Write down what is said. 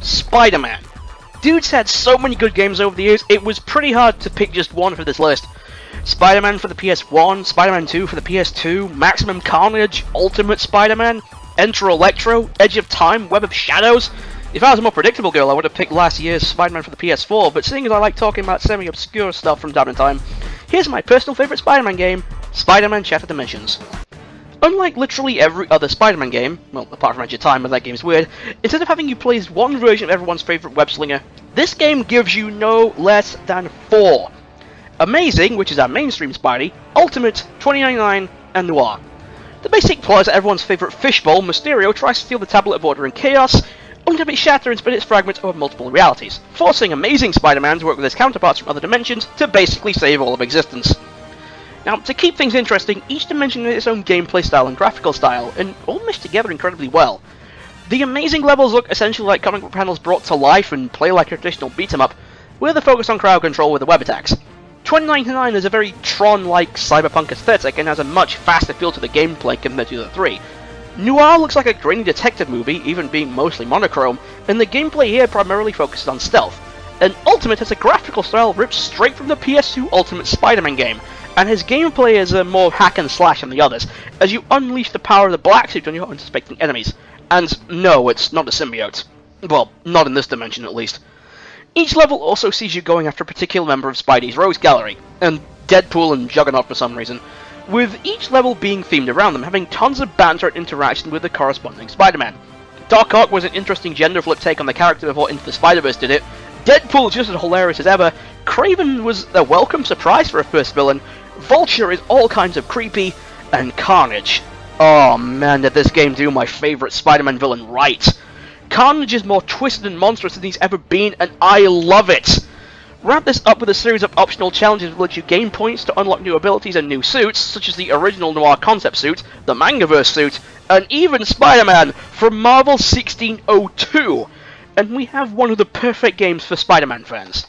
Spider-Man. Dude's had so many good games over the years, it was pretty hard to pick just one for this list. Spider-Man for the PS1, Spider-Man 2 for the PS2, Maximum Carnage, Ultimate Spider-Man, Enter Electro, Edge of Time, Web of Shadows. If I was a more predictable girl, I would have picked last year's Spider-Man for the PS4, but seeing as I like talking about semi-obscure stuff from time to time, here's my personal favourite Spider-Man game, Spider-Man Shattered Dimensions. Unlike literally every other Spider-Man game, well, apart from Edge of Time, but that game's weird, instead of having you play as one version of everyone's favourite web-slinger, this game gives you no less than four. Amazing, which is our mainstream Spidey, Ultimate, 2099, and Noir. The basic plot is that everyone's favourite fishbowl, Mysterio, tries to steal the Tablet of Order and Chaos, only to be shattered and split its fragments over multiple realities, forcing Amazing Spider-Man to work with his counterparts from other dimensions to basically save all of existence. Now, to keep things interesting, each dimension has its own gameplay style and graphical style, and all meshed together incredibly well. The amazing levels look essentially like comic book panels brought to life and play like a traditional beat 'em up, with a focus on crowd control with the web attacks. 2099 is a very Tron-like cyberpunk aesthetic and has a much faster feel to the gameplay compared to the three. Noir looks like a grainy detective movie, even being mostly monochrome, and the gameplay here primarily focuses on stealth. And Ultimate has a graphical style ripped straight from the PS2 Ultimate Spider-Man game, and his gameplay is a more hack and slash than the others, as you unleash the power of the black suit on your unsuspecting enemies. And no, it's not a symbiote. Well, not in this dimension at least. Each level also sees you going after a particular member of Spidey's Rogues Gallery, and Deadpool and Juggernaut for some reason, with each level being themed around them, having tons of banter and interaction with the corresponding Spider-Man. Doc Ock was an interesting gender flip take on the character before Into the Spider-Verse did it, Deadpool is just as hilarious as ever, Kraven was a welcome surprise for a first villain, Vulture is all kinds of creepy, and Carnage. Oh man, did this game do my favourite Spider-Man villain right. Carnage is more twisted and monstrous than he's ever been, and I love it! Wrap this up with a series of optional challenges that let you gain points to unlock new abilities and new suits, such as the original Noir concept suit, the Mangaverse suit, and even Spider-Man from Marvel 1602! And we have one of the perfect games for Spider-Man fans.